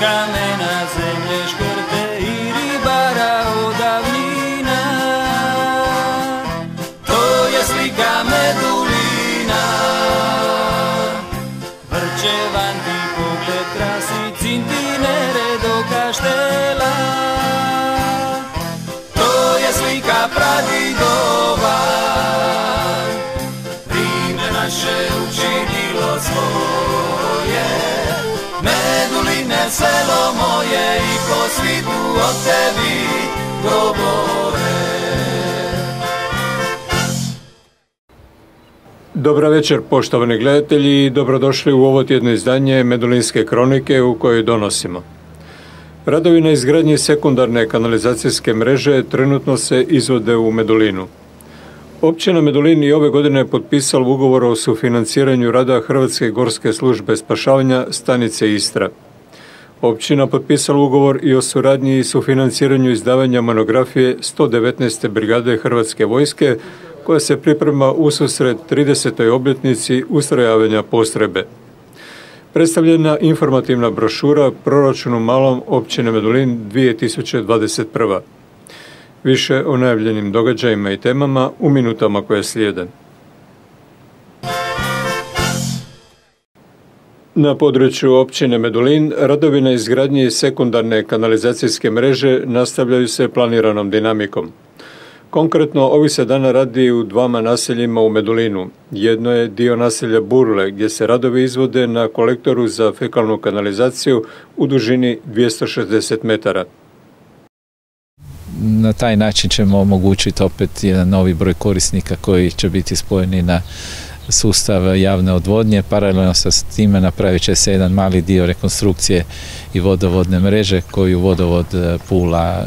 Galena, Zenish, moje i po svitu o tebi govore Dobra večer poštovani gledatelji i dobrodošli u ovo tjedno izdanje Medulinske kronike u kojoj donosimo. Radovi na izgradnji sekundarne kanalizacijske mreže trenutno se izvode u Medulinu. Općina Medulin i ove godine je potpisala ugovor o sufinanciranju rada Hrvatske gorske službe spašavanja stanice Istra. Općina potpisala ugovor i o suradnji i sufinanciranju izdavanja monografije 119. brigade Hrvatske vojske koja se priprema ususret 30. obljetnici ustrojavanja postrebe. Predstavljena informativna brošura proračunu malom općine Medulin 2021. Više o najavljenim događajima i temama u minutama koje slijede. Na području općine Medulin radovi na izgradnji sekundarne kanalizacijske mreže nastavljaju se planiranom dinamikom. Konkretno, ovih se dana radi u dvama naseljima u Medulinu. Jedno je dio naselja Burle, gdje se radovi izvode na kolektoru za fekalnu kanalizaciju u dužini 260 metara. Na taj način ćemo omogućiti opet jedan novi broj korisnika koji će biti spojeni na sustav javne odvodnje. Paralelno sa time napravit će se jedan mali dio rekonstrukcije i vodovodne mreže koju vodovod Pula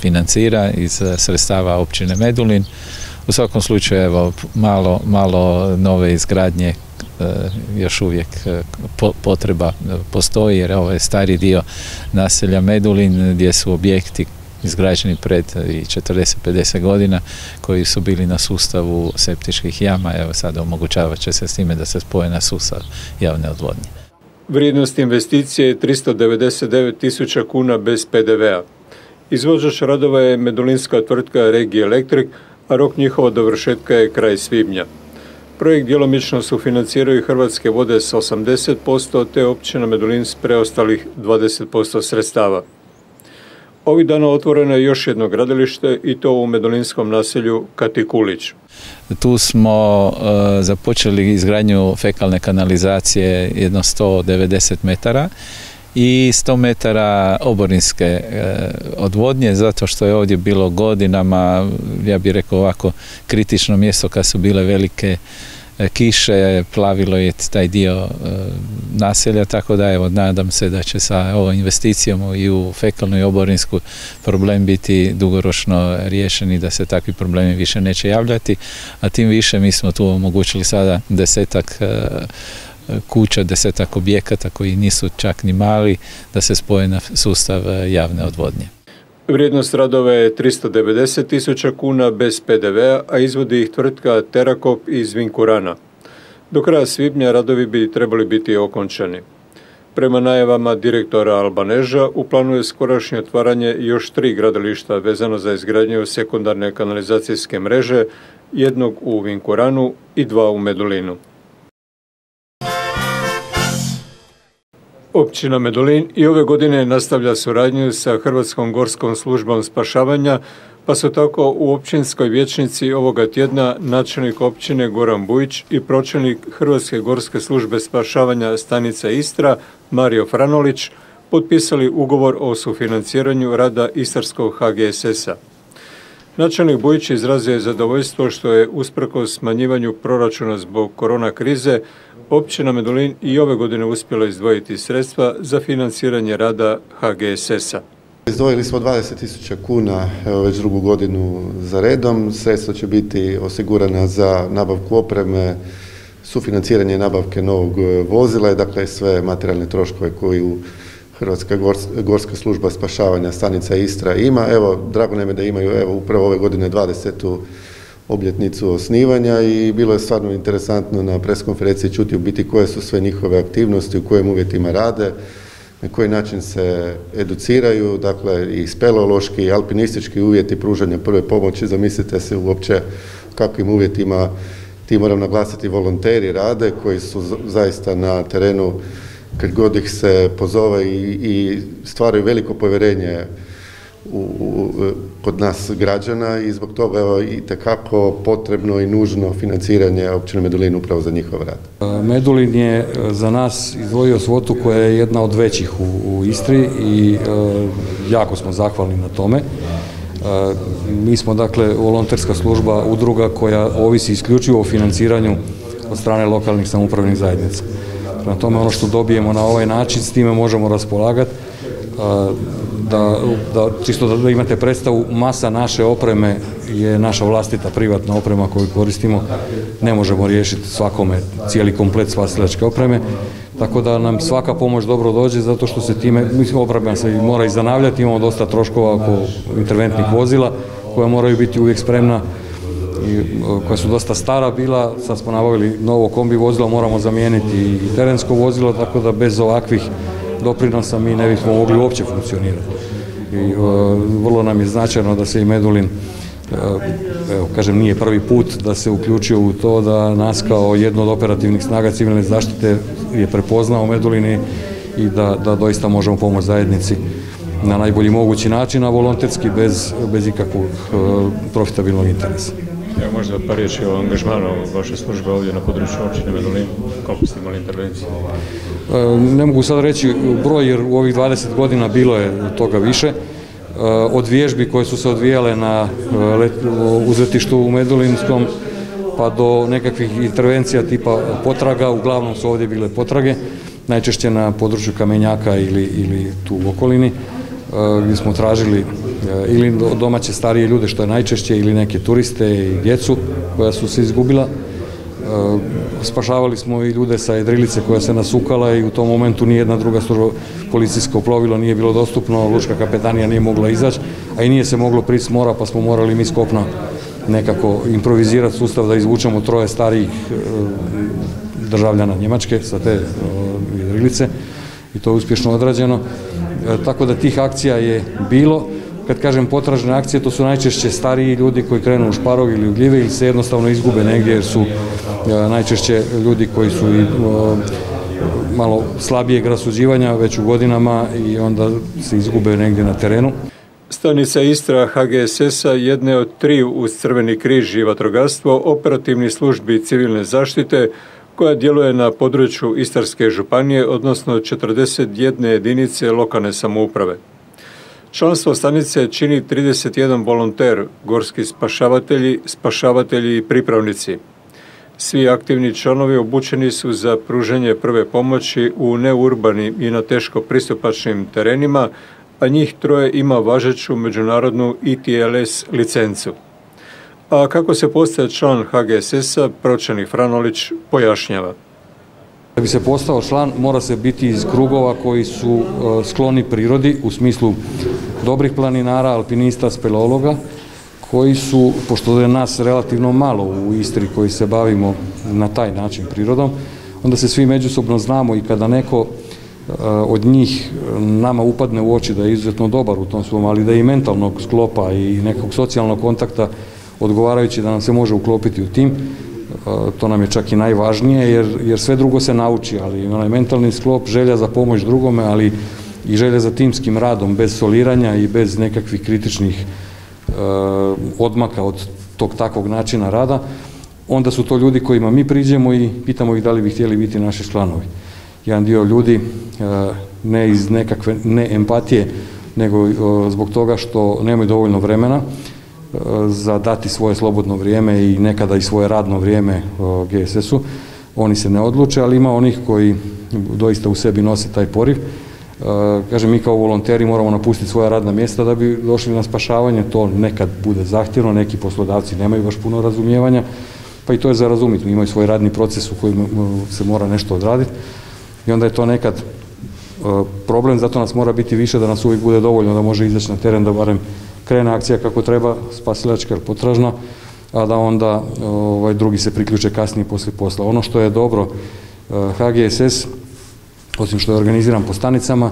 financira iz sredstava općine Medulin. U svakom slučaju evo malo, malo nove izgradnje još uvijek potreba postoji jer ovo je stari dio naselja Medulin gdje su objekti izgrađeni pred i 40-50 godina koji su bili na sustavu septičkih jama, evo sada omogućavat će se s time da se spoje na sustav javne odvodnje. Vrijednost investicije je 399 tisuća kuna bez PDV-a. Izvođač radova je medulinska tvrtka Regi Electric, a rok njihova dovršetka je kraj svibnja. Projekt djelomično sufinanciraju Hrvatske vode s 80%, te općina Medulin s preostalih 20% sredstava. Ovih dana otvoreno je još jedno gradilište i to u medulinskom naselju Katikulić. Tu smo započeli izgradnju fekalne kanalizacije jedno 190 metara i 100 metara oborinske odvodnje zato što je ovdje bilo godinama, ja bih rekao ovako, kritično mjesto kad su bile velike kiše, plavilo je taj dio naselja, tako da evo nadam se da će sa ovom investicijom i u fekalnu i oborinsku problem biti dugoročno riješeni da se takvi problemi više neće javljati, a tim više mi smo tu omogućili sada desetak kuća, desetak objekata koji nisu čak ni mali da se spoje na sustav javne odvodnje. Vrijednost radova je 390 tisuća kuna bez PDV-a, a izvodi ih tvrtka Terakop iz Vinkurana. Do kraja svibnja radovi bi trebali biti okončani. Prema najavama direktora Albaneža u skorašnje otvaranje još tri gradilišta vezano za izgradnju sekundarne kanalizacijske mreže, jednog u Vinkuranu i dva u Medulinu. Općina Medulin i ove godine nastavlja suradnju sa Hrvatskom gorskom službom spašavanja, pa su tako u općinskoj vječnici ovoga tjedna načelnik općine Goran Bujić i pročelnik Hrvatske gorske službe spašavanja stanica Istra Mario Franolić potpisali ugovor o sufinanciranju rada Istarskog HGSS-a. Načelnik Bujić izrazio je zadovoljstvo što je usprkos smanjivanju proračuna zbog korona krize općina Medulin i ove godine uspjela izdvojiti sredstva za financiranje rada HGSS-a. Izdvojili smo 20.000 kuna evo već drugu godinu za redom. Sredstva će biti osigurana za nabavku opreme, sufinanciranje nabavke novog vozila, dakle sve materijalne troškove koji u Hrvatska gorska služba spašavanja stanica Istra ima. Evo, drago nam je da imaju evo, upravo ove godine 20 obljetnicu osnivanja i bilo je stvarno interesantno na preskonferenciji čuti u biti koje su sve njihove aktivnosti, u kojim uvjetima rade. na koji način se educiraju, dakle i speleološki i alpinistički uvjeti pružanja prve pomoći, zamislite se uopće kakvim uvjetima ti moram naglasiti volonteri rade koji su zaista na terenu kad god ih se pozove i, i stvaraju veliko povjerenje u, kod nas građana i zbog toga je i tekako potrebno i nužno financiranje općine Medulin upravo za njihov rad. E, Medulin je e, za nas izdvojio svotu koja je jedna od većih u, Istri i e, jako smo zahvalni na tome. mi smo dakle volonterska služba udruga koja ovisi isključivo o financiranju od strane lokalnih samoupravnih zajednica. Prema tome ono što dobijemo na ovaj način s time možemo raspolagati da, da čisto da imate predstavu, masa naše opreme je naša vlastita privatna oprema koju koristimo. Ne možemo riješiti svakome cijeli komplet spasilačke opreme, tako da nam svaka pomoć dobro dođe zato što se time, mislim oprema se mora i zanavljati, imamo dosta troškova oko interventnih vozila koja moraju biti uvijek spremna i koja su dosta stara bila, sad smo nabavili novo kombi vozilo, moramo zamijeniti i terensko vozilo, tako da bez ovakvih doprinosa mi ne bismo mogli uopće funkcionirati. I e, vrlo nam je značajno da se i Medulin e, evo, kažem, nije prvi put da se uključio u to da nas kao jedno od operativnih snaga civilne zaštite je prepoznao Medulini i da, da doista možemo pomoći zajednici na najbolji mogući način, a volonterski bez, bez ikakvog e, profitabilnog interesa. Evo možda pa riječi o angažmanu vaše službe ovdje na području općine Medulin, koliko ste imali intervencije? Ne mogu sad reći broj jer u ovih 20 godina bilo je toga više. E, od vježbi koje su se odvijale na e, uzletištu u Medulinskom pa do nekakvih intervencija tipa potraga, uglavnom su ovdje bile potrage, najčešće na području Kamenjaka ili, ili tu u okolini e, gdje smo tražili ili domaće starije ljude što je najčešće ili neke turiste i djecu koja su se izgubila Eh, spašavali smo i ljude sa jedrilice koja se nasukala i u tom momentu nijedna druga policijsko plovilo nije bilo dostupno, lučka kapetanija nije mogla izaći, a i nije se moglo prići mora pa smo morali mi skopna nekako improvizirati sustav da izvučemo troje starijih eh, državljana Njemačke sa te jedrilice i to je uspješno odrađeno. Tako da tih akcija je bilo. Kad kažem potražne akcije, to su najčešće stariji ljudi koji krenu u šparog ili u gljive ili se jednostavno izgube negdje jer su E, najčešće ljudi koji su i malo slabijeg rasuđivanja već u godinama i onda se izgube negdje na terenu. Stanica Istra HGSS-a jedne od tri uz Crveni križ i vatrogastvo operativnih službi civilne zaštite koja djeluje na području Istarske županije, odnosno 41 jedinice lokalne samouprave. Članstvo stanice čini 31 volonter, gorski spašavatelji, spašavatelji i pripravnici. Svi aktivni članovi obučeni su za pruženje prve pomoći u neurbanim i na teško pristupačnim terenima, a njih troje ima važeću međunarodnu ITLS licencu. A kako se postaje član HGSS-a, pročelnik Franolić pojašnjava. Da bi se postao član, mora se biti iz krugova koji su e, skloni prirodi u smislu dobrih planinara, alpinista, speleologa, koji su, pošto je nas relativno malo u Istri koji se bavimo na taj način prirodom, onda se svi međusobno znamo i kada neko e, od njih nama upadne u oči da je izuzetno dobar u tom svom, ali da je i mentalnog sklopa i nekog socijalnog kontakta odgovarajući da nam se može uklopiti u tim, e, to nam je čak i najvažnije jer, jer sve drugo se nauči, ali onaj mentalni sklop, želja za pomoć drugome, ali i želja za timskim radom, bez soliranja i bez nekakvih kritičnih Eh, odmaka od tog takvog načina rada, onda su to ljudi kojima mi priđemo i pitamo ih da li bi htjeli biti naši članovi. Jedan dio ljudi, eh, ne iz nekakve ne empatije, nego zbog toga što nemaju dovoljno vremena za dati svoje slobodno vrijeme i nekada i svoje radno vrijeme GSS-u, oni se ne odluče, ali ima onih koji doista u sebi nose taj poriv. Kažem, mi kao volonteri moramo napustiti svoja radna mjesta da bi došli na spašavanje, to nekad bude zahtjevno, neki poslodavci nemaju baš puno razumijevanja, pa i to je za razumjeti, imaju svoj radni proces u kojem se mora nešto odraditi i onda je to nekad e, problem, zato nas mora biti više da nas uvijek bude dovoljno da može izaći na teren da barem krene akcija kako treba, spasilačka ili potražna, a da onda ovaj, drugi se priključe kasnije poslije posla. Ono što je dobro, HGSS osim što je organiziran po stanicama,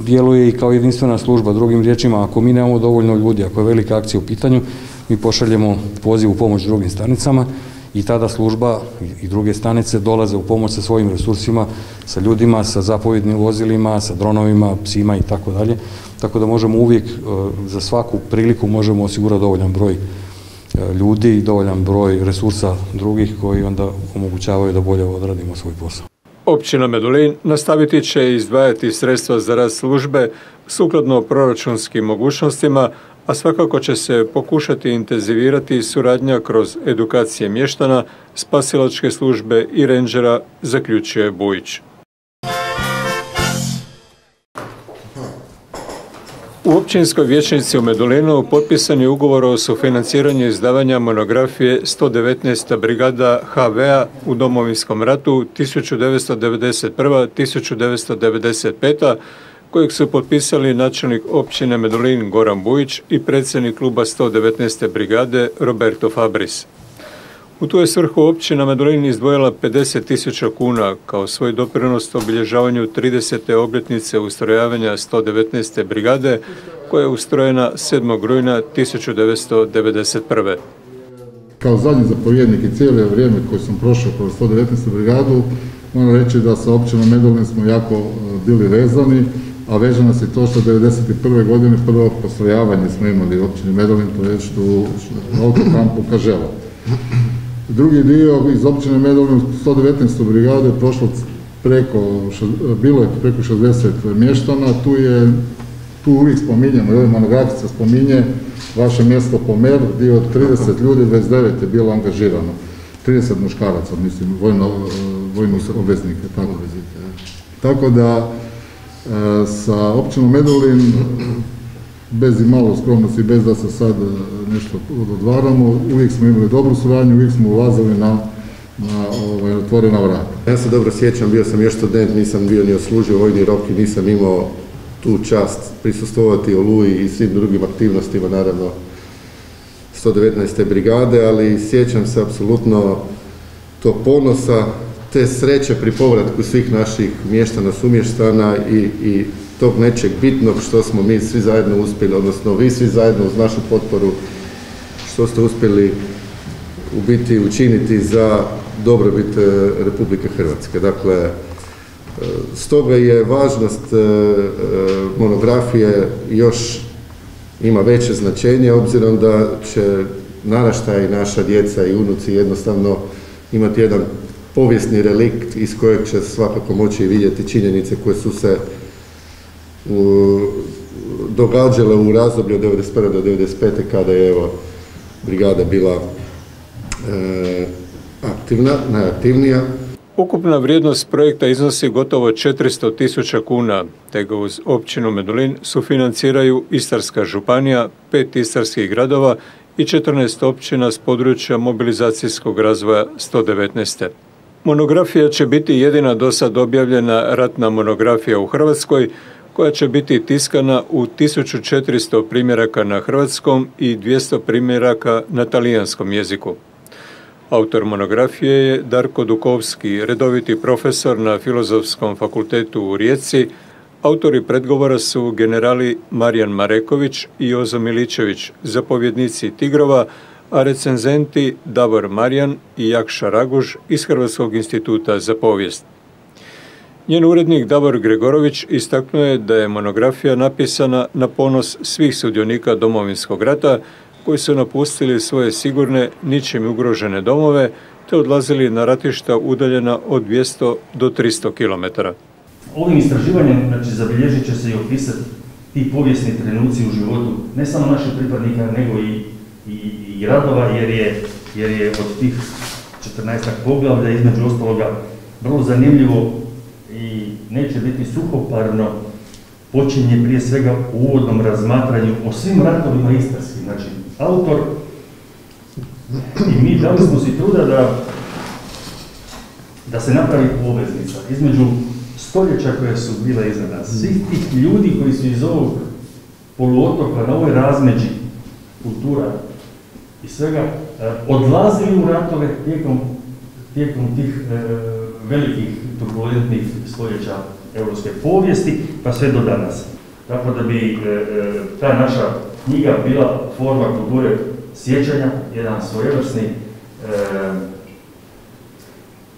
djeluje i kao jedinstvena služba. Drugim riječima, ako mi nemamo dovoljno ljudi, ako je velika akcija u pitanju, mi pošaljemo poziv u pomoć drugim stanicama i tada služba i druge stanice dolaze u pomoć sa svojim resursima, sa ljudima, sa zapovjednim vozilima, sa dronovima, psima i tako dalje. Tako da možemo uvijek e, za svaku priliku možemo osigurati dovoljan broj e, ljudi i dovoljan broj resursa drugih koji onda omogućavaju da bolje odradimo svoj posao. Općina Medulin nastaviti će izdvajati sredstva za rad službe sukladno proračunskim mogućnostima, a svakako će se pokušati intenzivirati suradnja kroz edukacije mještana, spasilačke službe i renđera, zaključuje Bujić. U općinskoj vječnici u Medulinu potpisan je ugovor o sufinanciranju izdavanja monografije 119. brigada HV-a u domovinskom ratu 1991-1995 kojeg su potpisali načelnik općine Medulin Goran Bujić i predsjednik kluba 119. brigade Roberto Fabris. U tu je svrhu općina Medulin izdvojila 50.000 kuna kao svoj doprinos obilježavanju 30. obljetnice ustrojavanja 119. brigade koja je ustrojena 7. rujna 1991. Kao zadnji zapovjednik i cijelo vrijeme koje sam prošao kroz 119. brigadu, moram reći da sa općinom Medulin smo jako e, bili vezani, a veže nas je to što 1991. godine prvo postrojavanje smo imali općini Medulin, to je u autokampu Kažela. Drugi dio iz općine Medulin 119. brigade prošlo preko, bilo je preko 60 mještana, tu je, tu uvijek spominjemo, ovaj monografica spominje vaše mjesto po mer, dio od 30 ljudi, 29 je bilo angažirano. 30 muškaraca, mislim, vojno, vojno obveznike, tako. Tako da, e, sa općinom Medulin bez i malo skromnosti, bez da se sad e, nešto odvaramo, uvijek smo imali dobru suradnju, uvijek smo ulazili na, ovaj, otvorena vrata. Ja se dobro sjećam, bio sam još student, nisam bio ni oslužio vojni rok i nisam imao tu čast prisustovati Oluji i svim drugim aktivnostima, naravno 119. brigade, ali sjećam se apsolutno to ponosa, te sreće pri povratku svih naših mještana, sumještana i tog nečeg bitnog što smo mi svi zajedno uspjeli, odnosno vi svi zajedno uz našu potporu, što ste uspjeli u biti učiniti za dobrobit e, Republike Hrvatske. Dakle, e, stoga je važnost e, monografije još ima veće značenje, obzirom da će naraštaj naša djeca i unuci jednostavno imati jedan povijesni relikt iz kojeg će svakako moći vidjeti činjenice koje su se događale u razdoblju od 1991. do 1995. kada je evo, brigada bila e, aktivna, najaktivnija. Ukupna vrijednost projekta iznosi gotovo 400 tisuća kuna, te ga uz općinu Medulin sufinanciraju Istarska županija, pet istarskih gradova i 14 općina s područja mobilizacijskog razvoja 119. Monografija će biti jedina do sad objavljena ratna monografija u Hrvatskoj, koja će biti tiskana u 1400 primjeraka na hrvatskom i 200 primjeraka na talijanskom jeziku. Autor monografije je Darko Dukovski, redoviti profesor na Filozofskom fakultetu u Rijeci. Autori predgovora su generali Marijan Mareković i Jozo Miličević, zapovjednici Tigrova, a recenzenti Davor Marijan i Jakša Raguž iz Hrvatskog instituta za povijest. Njen urednik Davor Gregorović istaknuo je da je monografija napisana na ponos svih sudionika domovinskog rata koji su napustili svoje sigurne, ničim ugrožene domove te odlazili na ratišta udaljena od 200 do 300 km. Ovim istraživanjem znači, zabilježit će se i opisati ti povijesni trenuci u životu ne samo naših pripadnika, nego i, i, i radova, jer je, jer je od tih 14 poglavlja između ostaloga vrlo zanimljivo neće biti suhoparno počinje prije svega u uvodnom razmatranju o svim ratovima istarskim. Znači, autor i mi dali smo si truda da, da se napravi poveznica između stoljeća koje su bile iza nas. Svih tih ljudi koji su iz ovog poluotoka na ovoj razmeđi kultura i svega e, odlazili u ratove tijekom, tih e, velikih turbulentnih stoljeća europske povijesti pa sve do danas. Tako da bi ta naša knjiga bila forma kulture sjećanja, jedan svojevrsni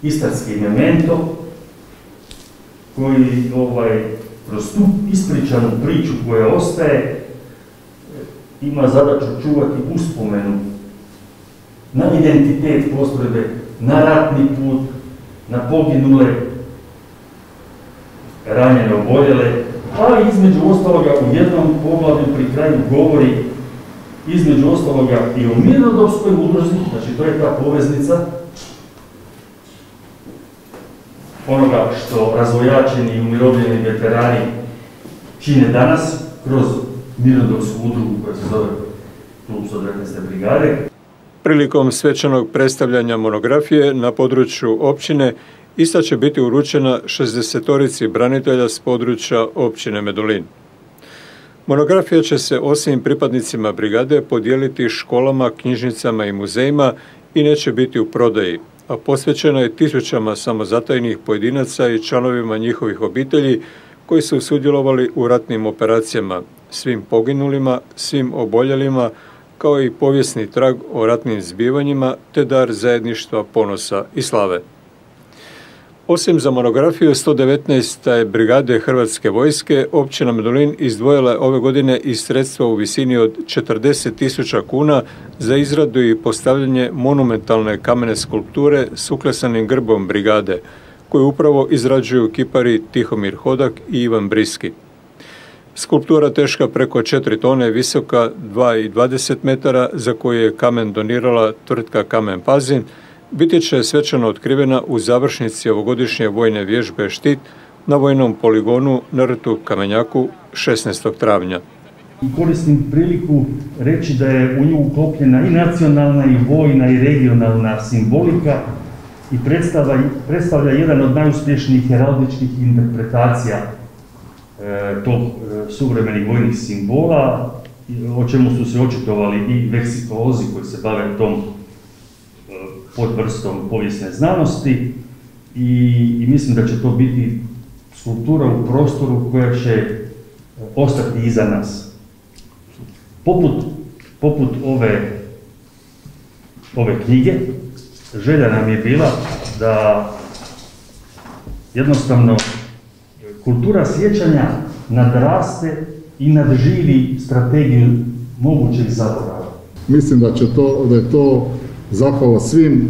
istarski memento koji ovaj, kroz tu ispričanu priču koja ostaje ima zadaću čuvati uspomenu na identitet postrojbe, na ratni put, na poginule, ranjene, oboljele, a između ostaloga u jednom poglavlju pri kraju govori između ostaloga i o mirnodopskoj udruzi, znači to je ta poveznica onoga što razvojačeni i umirovljeni veterani čine danas kroz mirnodopsku udrugu koja se zove Klub 119. brigade. Prilikom svečanog predstavljanja monografije na području općine ista će biti uručena 60 branitelja s područja općine Medulin. Monografija će se osim pripadnicima brigade podijeliti školama, knjižnicama i muzejima i neće biti u prodaji, a posvećena je tisućama samozatajnih pojedinaca i članovima njihovih obitelji koji su sudjelovali u ratnim operacijama, svim poginulima, svim oboljelima, kao i povijesni trag o ratnim zbivanjima te dar zajedništva, ponosa i slave. Osim za monografiju 119. brigade Hrvatske vojske, općina Medulin izdvojila je ove godine i sredstva u visini od 40.000 kuna za izradu i postavljanje monumentalne kamene skulpture s uklesanim grbom brigade, koju upravo izrađuju kipari Tihomir Hodak i Ivan Briski. Skulptura teška preko 4 tone, visoka 2,20 metara, za koju je kamen donirala tvrtka Kamen Pazin, biti će svečano otkrivena u završnici ovogodišnje vojne vježbe Štit na vojnom poligonu na rtu Kamenjaku 16. travnja. Koristim priliku reći da je u nju uklopljena i nacionalna i vojna i regionalna simbolika i predstavlja, predstavlja jedan od najuspješnijih heraldičkih interpretacija e, tog e, suvremenih vojnih simbola, o čemu su se očitovali i veksikolozi koji se bave tom pod vrstom povijesne znanosti i, mislim da će to biti skulptura u prostoru koja će e, ostati iza nas. Poput, poput ove, ove knjige, želja nam je bila da jednostavno kultura sjećanja nadraste i nadživi strategiju mogućeg zaborava. Mislim da, će to, da je to zahvala svim e,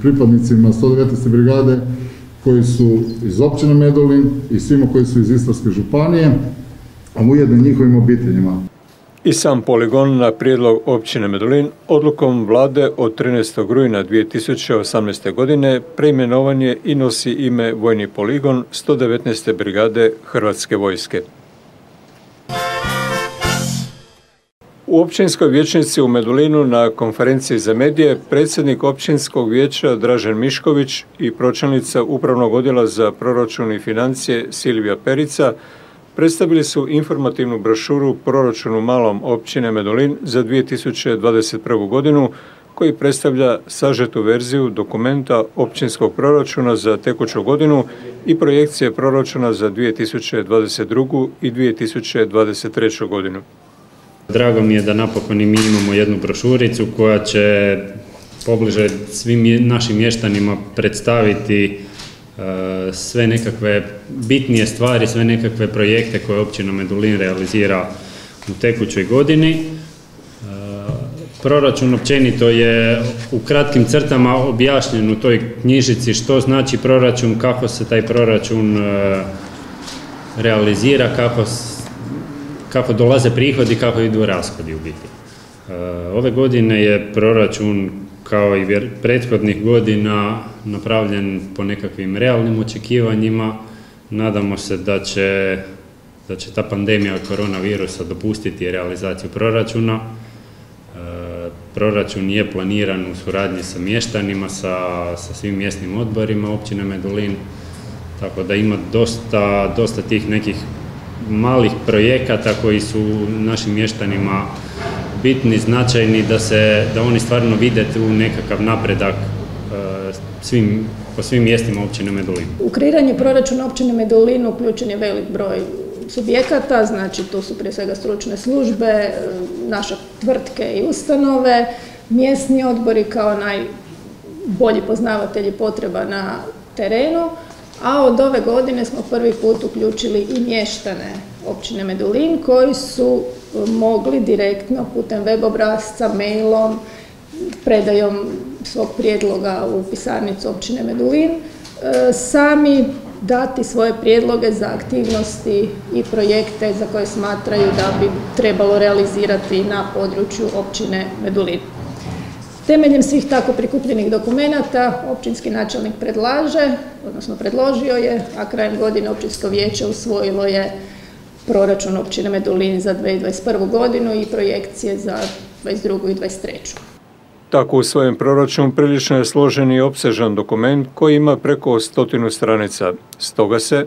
pripadnicima 119. brigade koji su iz općine Medulin i svima koji su iz Istarske županije, a ujedno njihovim obiteljima. I sam poligon na prijedlog općine Medulin odlukom vlade od 13. rujna 2018. godine preimenovan je i nosi ime Vojni poligon 119. brigade Hrvatske vojske. U općinskoj vijećnici u Medulinu na konferenciji za medije predsjednik općinskog vijeća Dražen Mišković i pročelnica Upravnog odjela za proračun i financije Silvija Perica predstavili su informativnu brošuru proračunu malom općine Medulin za 2021. godinu koji predstavlja sažetu verziju dokumenta općinskog proračuna za tekuću godinu i projekcije proračuna za 2022. i 2023. godinu. Drago mi je da napokon i mi imamo jednu brošuricu koja će pobliže svim našim mještanima predstaviti e, sve nekakve bitnije stvari, sve nekakve projekte koje općina Medulin realizira u tekućoj godini. E, proračun općenito je u kratkim crtama objašnjen u toj knjižici što znači proračun, kako se taj proračun e, realizira, kako kako dolaze prihodi, kako idu rashodi u biti. E, ove godine je proračun kao i prethodnih godina napravljen po nekakvim realnim očekivanjima. Nadamo se da će, da će ta pandemija koronavirusa dopustiti realizaciju proračuna. E, proračun je planiran u suradnji sa mještanima, sa, sa svim mjesnim odborima općine Medulin, tako da ima dosta, dosta tih nekih malih projekata koji su našim mještanima bitni, značajni, da, se, da oni stvarno vide tu nekakav napredak svim, po svim mjestima općine Medulin. U kreiranju proračuna općine Medulin uključen je velik broj subjekata, znači tu su prije svega stručne službe, naše tvrtke i ustanove, mjesni odbori kao najbolji poznavatelji potreba na terenu, a od ove godine smo prvi put uključili i mještane općine Medulin koji su mogli direktno putem web obrazca, mailom, predajom svog prijedloga u pisarnicu općine Medulin, e, sami dati svoje prijedloge za aktivnosti i projekte za koje smatraju da bi trebalo realizirati na području općine Medulin. Temeljem svih tako prikupljenih dokumenata općinski načelnik predlaže, odnosno predložio je, a krajem godine općinsko vijeće usvojilo je proračun općine Medulin za 2021. godinu i projekcije za 2022. i 2023. Tako u svojem proračunu prilično je složen i opsežan dokument koji ima preko stotinu stranica. Stoga se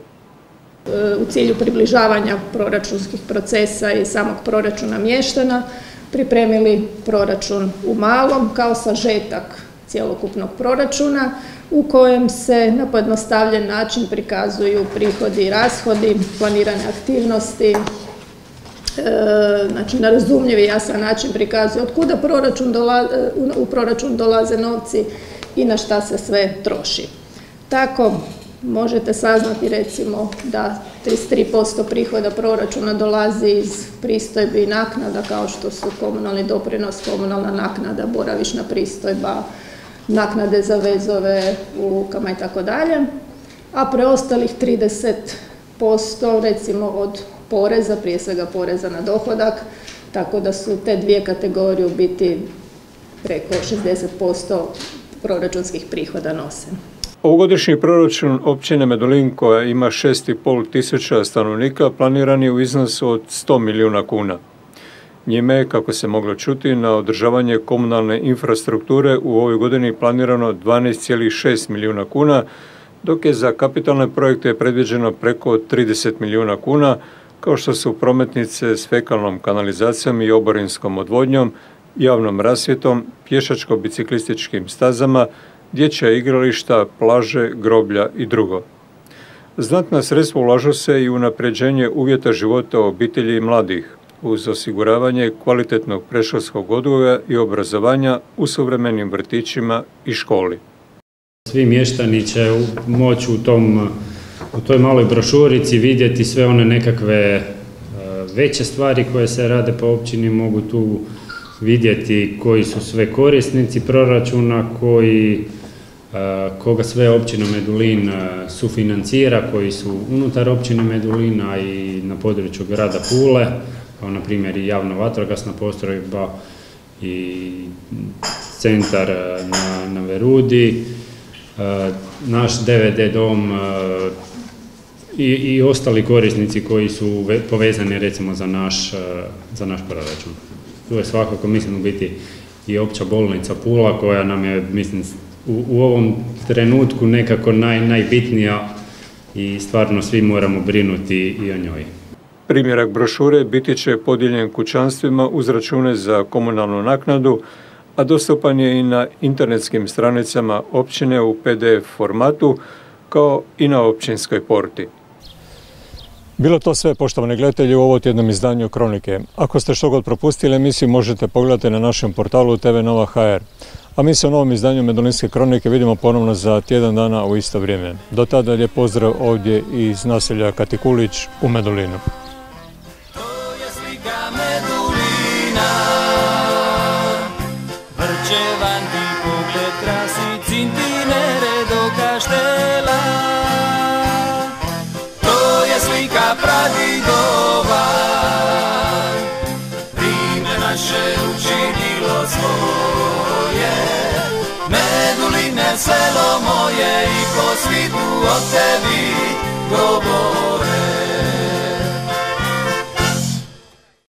u cilju približavanja proračunskih procesa i samog proračuna mještana pripremili proračun u malom kao sažetak cjelokupnog proračuna u kojem se na pojednostavljen način prikazuju prihodi i rashodi, planirane aktivnosti, E, znači na razumljiv i jasan način prikazuje od kuda proračun u proračun dolaze novci i na šta se sve troši. Tako možete saznati recimo da 33% prihoda proračuna dolazi iz pristojbi i naknada kao što su komunalni doprinos, komunalna naknada, boravišna pristojba, naknade za vezove u lukama i tako dalje, a preostalih 30% recimo od poreza, prije svega poreza na dohodak, tako da su te dvije kategorije u biti preko 60% proračunskih prihoda nose. Ovogodišnji proračun općine Medulin koja ima 6,5 tisuća stanovnika planiran je u iznosu od 100 milijuna kuna. Njime je, kako se moglo čuti, na održavanje komunalne infrastrukture u ovoj godini planirano 12,6 milijuna kuna, dok je za kapitalne projekte predviđeno preko 30 milijuna kuna, kao što su prometnice s fekalnom kanalizacijom i oborinskom odvodnjom, javnom rasvjetom, pješačko-biciklističkim stazama, dječja igrališta, plaže, groblja i drugo. Znatna sredstva ulažu se i u napređenje uvjeta života obitelji i mladih, uz osiguravanje kvalitetnog preškolskog odgoja i obrazovanja u suvremenim vrtićima i školi. Svi mještani će moći u tom u toj maloj brošurici vidjeti sve one nekakve e, veće stvari koje se rade po općini, mogu tu vidjeti koji su sve korisnici proračuna, koji, koga sve općina Medulin e, sufinancira, koji su unutar općine Medulina i na području grada Pule, kao na primjer i javno vatrogasna postrojba i centar na, na Verudi, naš DVD dom i, ostali korisnici koji su povezani recimo za naš, za naš proračun. Tu je svakako mislim biti i opća bolnica Pula koja nam je mislim u, u ovom trenutku nekako naj, najbitnija i stvarno svi moramo brinuti i o njoj. Primjerak brošure biti će podijeljen kućanstvima uz račune za komunalnu naknadu, a dostupan je i na internetskim stranicama općine u PDF formatu kao i na općinskoj porti. Bilo to sve, poštovani gledatelji, u ovo tjednom izdanju Kronike. Ako ste što god propustili emisiju, možete pogledati na našem portalu TV Nova HR. A mi se u novom izdanju Medolinske kronike vidimo ponovno za tjedan dana u isto vrijeme. Do tada lijep pozdrav ovdje iz naselja Katikulić u Medulinu. Selo moje i po svitu o tebi govore